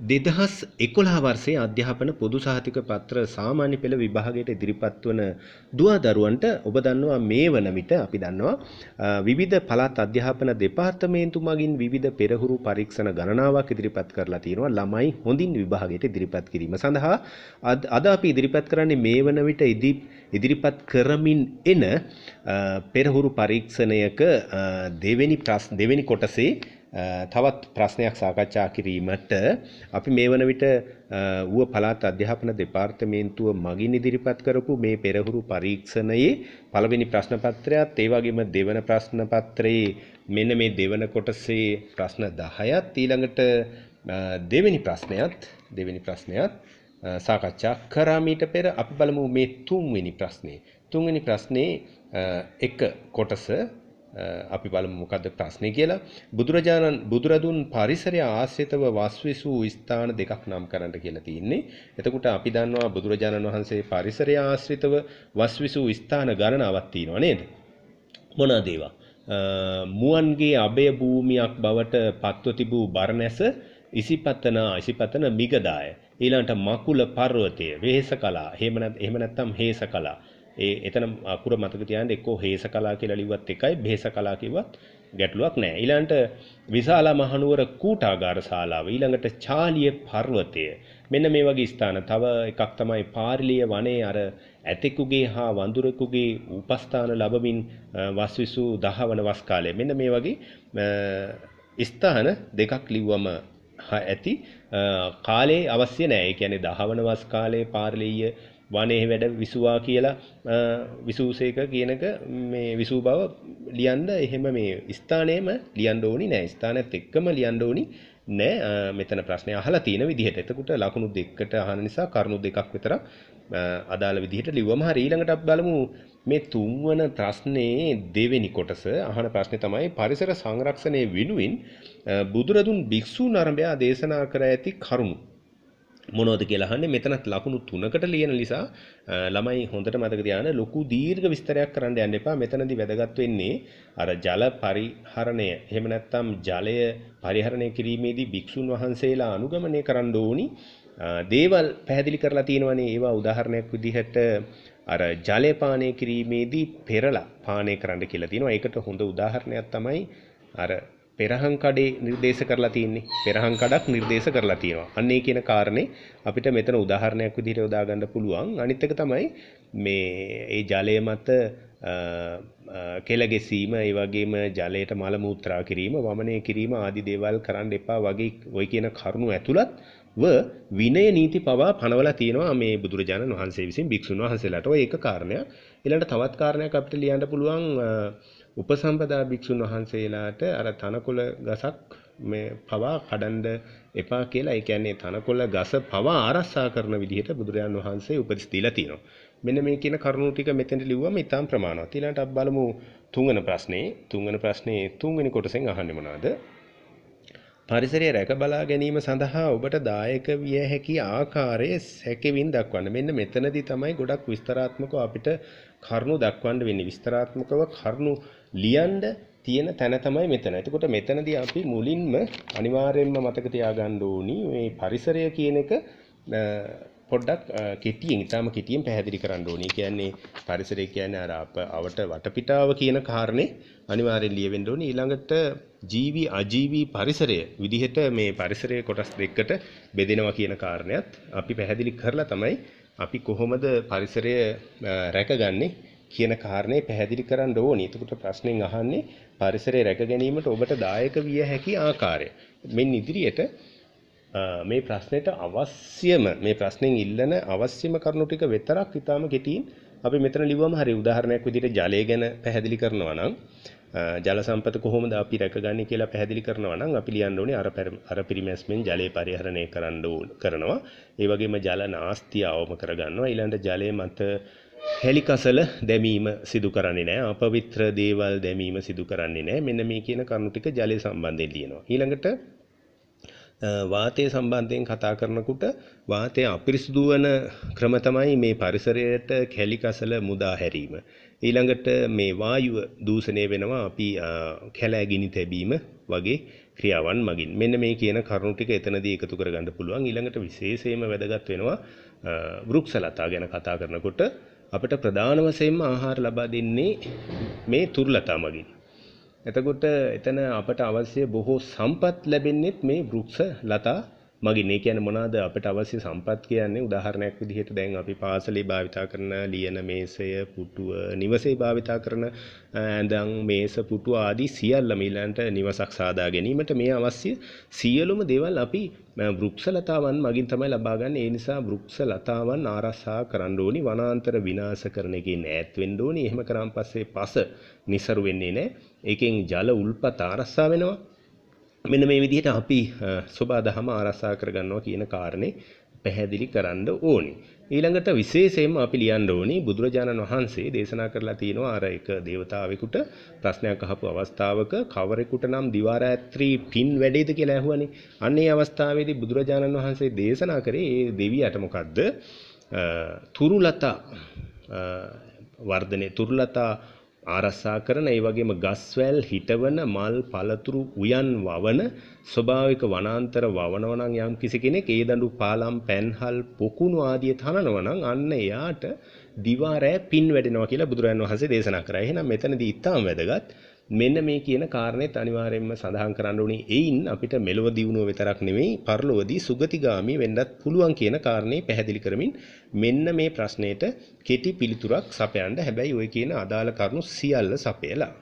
දෙදහස් එකොළහ වර්ෂයේ අධ්‍යාපන පොදු සහතික පත්‍ර සාමාන්‍ය පෙළ විභාගයට ඉදිරිපත් වන දුවා දරුවන්ට ඔබ දන්නවා මේ වන විට අපි දන්නවා විවිධ පළාත් අධ්‍යාපන දෙපාර්තමේන්තු මගින් විවිධ පෙරහුරු පරීක්ෂණ ගණනාවක් ඉදිරිපත් කරලා තියෙනවා ළමයි හොඳින් විභාගයට ඉදිරිපත් කිරීම සඳහා. අද අපි ඉදිරිපත් කරන්නේ මේ වන විට ඉදිරිපත් කරමින් එන පෙරහුරු පරීක්ෂණයක දෙවෙනි ප්‍රශ්න දෙවෙනි කොටසේ තවත් ප්‍රශ්නයක් සාකච්ඡා කිරීමට අපි මේ වන විට ඌව පළාත් අධ්‍යාපන දෙපාර්තමේන්තුව මගින් ඉදිරිපත් කරපු මේ පෙරහුරු පරීක්ෂණයේ පළවෙනි ප්‍රශ්න පත්‍රයත් ඒ වගේම දෙවන ප්‍රශ්න පත්‍රයේ මෙන්න මේ දෙවන කොටසේ ප්‍රශ්න 10ත් ඊළඟට දෙවෙනි ප්‍රශ්නයත් දෙවෙනි ප්‍රශ්නයත් සාකච්ඡා කරා මීට පෙර අපි බලමු මේ තුන්වෙනි ප්‍රශ්නේ. තුන්වෙනි ප්‍රශ්නේ එක කොටස අපි බලමු මොකද්ද ප්‍රශ්නේ කියලා. බුදුරජාණන් බුදුරදුන් පරිසරය ආශ්‍රිතව වස්විසු ස්ථාන දෙකක් නම් කරන්න කියලා තියෙන්නේ. එතකොට අපි දන්නවා බුදුරජාණන් වහන්සේ පරිසරය ආශ්‍රිතව වස්විසු ස්ථාන ගණනාවක් තියෙනවා නේද? මොනවාද ඒවා? මුවන්ගේ අබය භූමියක් බවට පත්ව තිබූ බරණැස ඉසිපතන ඉසිපතන මිගදාය ඊළඟට මකුල පර්වතය වෙහෙසකලා එහෙම නැත්නම් හේසකලා ඒ එතන අකුර මතක තියාගන්න එක්කෝ හේස කලා කියලා ලිව්වත් එකයි බෙහෙස කලා කිව්වත් ගැටලුවක් නැහැ. ඊළඟට විශාලා මහනුවර කූටාගාර ශාලාව ඊළඟට චාලිය පර්වතය මෙන්න මේ වගේ ස්ථාන තව එකක් තමයි පාරිලිය වනයේ අර ඇතෙකුගේ හා වඳුරෙකුගේ උපස්ථාන ලැබමින් වස්විසු දහවන වස් කාලය මෙන්න මේ වගේ ස්ථාන දෙකක් ලිව්වම ඇති කාලේ අවශ්‍ය නැහැ. ඒ කියන්නේ දහවන වස් කාලේ පාරිලිය වනයේ වැඩ විසුවා කියලා විසූසේක කියනක මේ විසූ බව ලියන්න එහෙම මේ ස්ථානයේම ලියන්න ඕනි නෑ. ස්ථානයත් එක්කම ලියන්න ඕනි නෑ. මෙතන ප්‍රශ්නය අහලා තියෙන විදිහට. එතකොට ලකුණු දෙකකට අහන නිසා කරුණු දෙකක් විතර අදාළ විදිහට ලිව්වම හරි ඊළඟට අපි බලමු. මේ තුන්වන ප්‍රශ්නේ දෙවෙනි කොටස අහන ප්‍රශ්නේ තමයි පරිසර සංරක්ෂණය වෙනුවෙන් බුදුරදුන් භික්ෂූන් අරඹයා දේශනා කර ඇති කරුණු. මොනවද කියලා අහන්නේ. මෙතනත් ලකුණු තුනකට ලියන නිසා ළමයි හොඳට මතක තියාගන්න ලොකු දීර්ඝ විස්තරයක් කරන්න යන්න එපා. මෙතනදී වැදගත් වෙන්නේ අර ජල පරිහරණය. එහෙම නැත්නම් ජලය පරිහරණය කිරීමේදී භික්ෂුන් වහන්සේලා අනුගමනය කරන්න ඕනි. දේවල් පැහැදිලි කරලා තියෙනවනේ ඒවා උදාහරණයක් විදිහට අර ජලය පානය කිරීමේදී පෙරලා පානය කරන්න කියලා තියෙනවා. ඒකට හොඳ උදාහරණයක් තමයි අර පෙරහන් කඩේ නිර්දේශ කරලා තියෙන්නේ. පෙරහන් කඩක් නිර්දේශ කරලා තියෙනවා. අන්න ඒ කියන කාරණේ අපිට මෙතන උදාහරණයක් විදිහට යොදා ගන්න පුළුවන්. අනිත් එක තමයි මේ ඒ ජලය මත කෙල ගැසීම, ඒ වගේම ජලයට මල මූත්‍රා කිරීම, වමනය කිරීම ආදී දේවල් කරන්න එපා වගේ ওই කියන කරුණු ඇතුළත් ව විනය නීති පවා පනවලා තියෙනවා මේ බුදුරජාණන් වහන්සේ විසින් භික්ෂුන් වහන්සේලාට. ඔය එක කාරණයක්. ඊළඟට තවත් කාරණයක් අපිට ලියන්න පුළුවන් උපසම්පදා භික්ෂුන් වහන්සේලාට අර තනකොළ ගසක් මේ පවා කඩන්ඩ එපා කියලා ඒ කියන්නේ තනකොළ ගස පවා ආරක්ෂා කරන විදිහට බුදුරජාන් වහන්සේ උපදෙස් දීලා තියෙනවා. මෙන්න මේ කියන කරුණු ටික මෙතෙන්ට ලිව්වම ඉතාම ප්‍රමාණවත්. ඊළඟට අපි බලමු තුන්වෙනි ප්‍රශ්නේ. තුන්වෙනි ප්‍රශ්නේ තුන්වෙනි කොටසෙන් අහන්නේ මොනවද? පරිසරය රැක බලා ගැනීම සඳහා ඔබට දායක විය හැකි ආකාරයේ සැකෙවින් දක්වන්න. මෙන්න මෙතනදී තමයි ගොඩක් විස්තරාත්මකව අපිට කරුණු දක්වන්න වෙන්නේ. විස්තරාත්මකව කරුණු ලියන්න තියෙන තැන තමයි මෙතන. එතකොට මෙතනදී අපි මුලින්ම අනිවාර්යයෙන්ම මතක තියාගන්න ඕනි මේ පරිසරය කියන එක පොඩ්ඩක් කෙටියෙන් ඊටාම කෙටියෙන් පැහැදිලි කරන්න ඕනි. කියන්නේ පරිසරය කියන්නේ අර අප අවට වටපිටාව කියන කාරණේ අනිවාර්යෙන් ලියවෙන්න ඕනි. ඊළඟට ජීවි අජීවි පරිසරය විදිහට මේ පරිසරයේ කොටස් දෙකකට බෙදෙනවා කියන කාරණයක් අපි පැහැදිලි කරලා තමයි අපි කොහොමද පරිසරය රැකගන්නේ කියන කාරණේ පැහැදිලි කරන්න ඕනි. එතකොට ප්‍රශ්නෙන් අහන්නේ පරිසරය රැක ගැනීමට ඔබට දායක විය හැකි ආකාරය. මෙන්න ඉදිරියට මේ ප්‍රශ්නෙට අවශ්‍යම මේ ප්‍රශ්නෙන් ඉල්ලන අවශ්‍යම කරුණු ටික විතරක් ඊටාම කෙටියෙන් අපි මෙතන ලිව්වම හරි උදාහරණයක් විදිහට ජලය ගැන පැහැදිලි කරනවා නම් ජල සම්පත කොහොමද අපි රැකගන්නේ කියලා පැහැදිලි කරනවා නම් අපි ලියන්න ඕනේ අර අර පිරිමැස්මෙන් ජලය පරිහරණය කරන්න කරනවා. ඒ වගේම ජල නාස්තිය අවම කරගන්නවා. ඊළඟට ජලය මත හෙලිකසල දැමීම සිදු කරන්නේ නැහැ. අපවිත්‍ර දේවල් දැමීම සිදු කරන්නේ නැහැ. මෙන්න මේ කියන කරුණු ටික ජලය සම්බන්ධයෙන් ලියනවා. ඊළඟට වාතය සම්බන්ධයෙන් කතා කරනකොට වාතය අපිරිසුදු වන ක්‍රම තමයි මේ පරිසරයට කැලිකසල මුදා හැරීම. ඊළඟට මේ වායුව දූෂණය වෙනවා අපි කැලෑ ගිනි තැබීම වගේ ක්‍රියාවන් මගින්. මෙන්න මේ කියන කරුණු ටික එතනදී එකතු කරගන්න පුළුවන්. ඊළඟට විශේෂයෙන්ම වැදගත් වෙනවා වෘක්ෂලතා ගැන කතා කරනකොට අපිට ප්‍රධාන වශයෙන්ම ආහාර ලබා දෙන්නේ මේ තුර්ලතා මගින්. එතකොට එතන අපට අවශ්‍ය බොහෝ සම්පත් ලැබෙන්නේත් මේ වෘක්ෂ ලතා මගින් ඒ කියන්නේ මොනවාද අපිට අවශ්‍ය සම්පත් කියන්නේ උදාහරණයක් විදිහට දැන් අපි පාසලේ භාවිතා කරන ලියන මේසය පුටුව නිවසේ භාවිතා කරන ඇඳන් මේස පුටුව ආදී සියල්ලම ඊළඟට නිවසක් සාදා ගැනීමට මේ අවශ්‍ය සියලුම දේවල් අපි වෘක්ෂලතාවන් මගින් තමයි ලබා ගන්න. ඒ නිසා වෘක්ෂලතාවන් ආරක්ෂා කරන්න ඕනි. වනාන්තර විනාශ කරන එකෙන් ඈත් වෙන්න ඕනි. එහෙම කරාන් පස්සේ පස નિසරු වෙන්නේ නැහැ. ඒකෙන් ජල උල්පත ආරක්ෂා වෙනවා. මෙන්න මේ විදිහට අපි සෝබා දහම ආරක්ෂා කරගන්නවා කියන කාරණේ පැහැදිලි කරන්න ඕනි. ඊළඟට විශේෂයෙන්ම අපි ලියන්න ඕනි බුදුරජාණන් වහන්සේ දේශනා කරලා තියෙනවා අර එක දේවතාවෙකුට ප්‍රශ්නයක් අහපු අවස්ථාවක කවරෙකුට නම් දිවාරාත්‍රී පින් වැඩේද කියලා ඇහුවනේ. අන්න ඒ අවස්ථාවේදී බුදුරජාණන් වහන්සේ දේශනා කරේ ඒ දෙවියට මොකද්ද? තුරුලතා වර්ධනේ තුරුලතා ආරක්ෂා කරන ඒ වගේම ගස්වැල් හිටවන මල් පළතුරු උයන් වවන ස්වභාවික වනාන්තර වවනවා නම් යම් කිසි කෙනෙක් ඒ දඬු පාලම් පැන්හල් පොකුණු ආදිය තනනවා නම් අන්න එයාට දිවා රැ පින් වැඩෙනවා කියලා බුදුරජාණන් වහන්සේ දේශනා කරා. එහෙනම් මෙතනදී ඊටාම වැදගත් මෙන්න මේ කියන කාරණේත් අනිවාර්යයෙන්ම සඳහන් කරන්න ඕනේ. එයින් අපිට මෙලොව දියුණුව විතරක් නෙමෙයි පරලොවදී සුගතිගාමි වෙන්නත් පුළුවන් කියන කාරණේ පැහැදිලි කරමින් මෙන්න මේ ප්‍රශ්නෙට කෙටි පිළිතුරක් සපයන්න. හැබැයි ওই කියන අදාළ කරුණු සියල්ල සපයලා